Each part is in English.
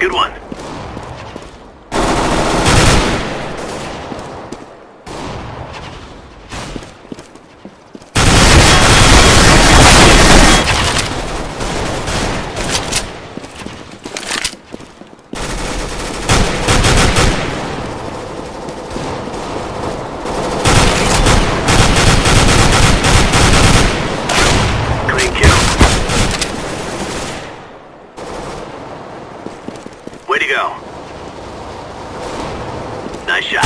Good one. Clean kill. Way to go. Nice shot.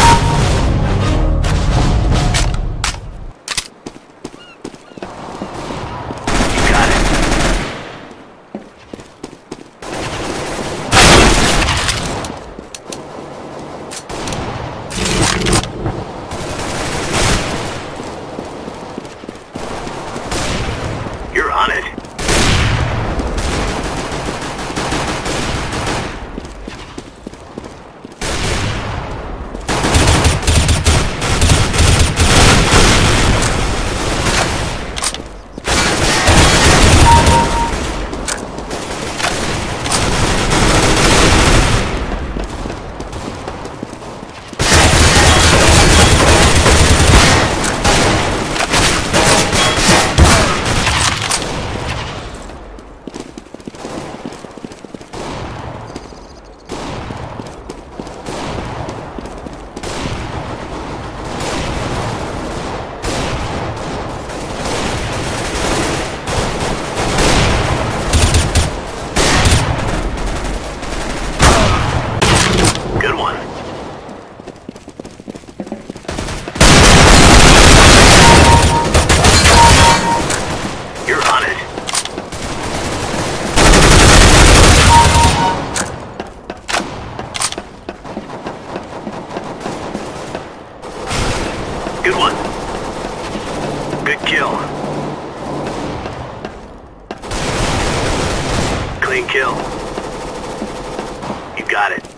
You got it. You're on it. Good one. You're on it. Good one. Good kill. Clean kill. You got it.